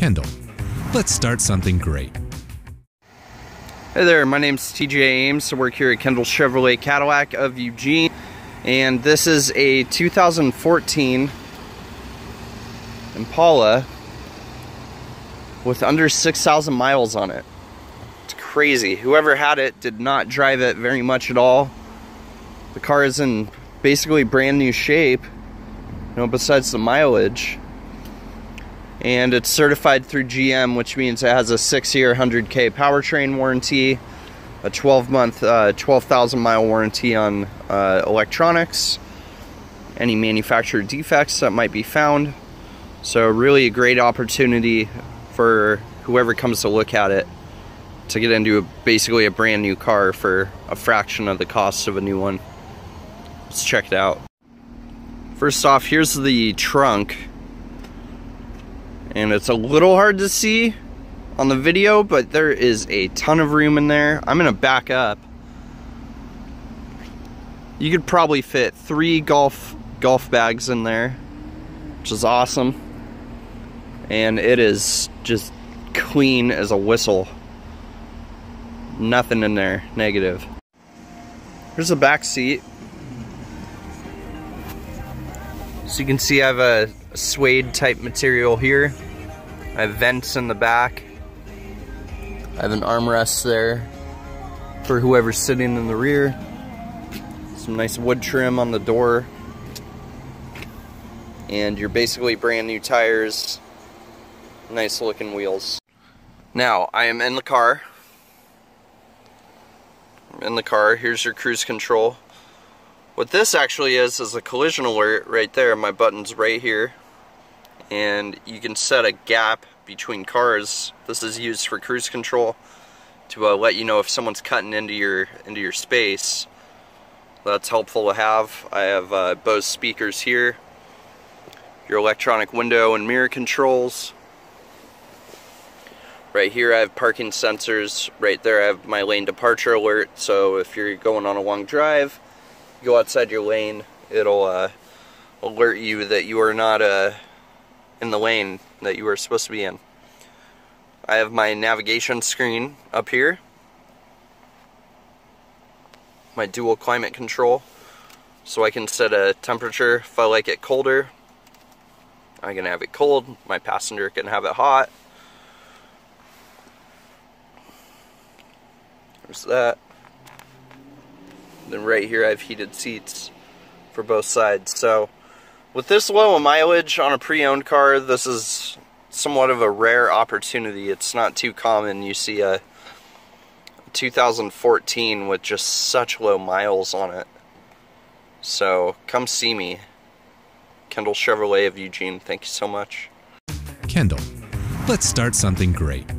Kendall. Let's start something great. Hey there, my name's TJ Ames. I work here at Kendall Chevrolet Cadillac of Eugene. And this is a 2014 Impala with under 6,000 miles on it. It's crazy. Whoever had it did not drive it very much at all. The car is in basically brand new shape, you know, besides the mileage. And it's certified through GM, which means it has a six year 100K powertrain warranty, a 12 month, uh, 12,000 mile warranty on uh, electronics, any manufacturer defects that might be found. So, really a great opportunity for whoever comes to look at it to get into a, basically a brand new car for a fraction of the cost of a new one. Let's check it out. First off, here's the trunk. And it's a little hard to see on the video, but there is a ton of room in there. I'm gonna back up. You could probably fit three golf golf bags in there, which is awesome. And it is just clean as a whistle. Nothing in there negative. Here's the back seat. So you can see I have a, suede type material here. I have vents in the back. I have an armrest there for whoever's sitting in the rear. Some nice wood trim on the door. And you're basically brand new tires. Nice looking wheels. Now, I am in the car. I'm in the car. Here's your cruise control. What this actually is, is a collision alert right there. My button's right here. And you can set a gap between cars. This is used for cruise control to uh, let you know if someone's cutting into your into your space. That's helpful to have. I have uh, Bose speakers here. Your electronic window and mirror controls. Right here I have parking sensors. Right there I have my lane departure alert. So if you're going on a long drive, go outside your lane, it'll uh, alert you that you are not uh, in the lane that you are supposed to be in. I have my navigation screen up here. My dual climate control. So I can set a temperature if I like it colder. I can have it cold. My passenger can have it hot. There's that. Then right here I have heated seats for both sides. So with this low mileage on a pre-owned car, this is somewhat of a rare opportunity. It's not too common. You see a 2014 with just such low miles on it. So come see me. Kendall Chevrolet of Eugene. Thank you so much. Kendall. Let's start something great.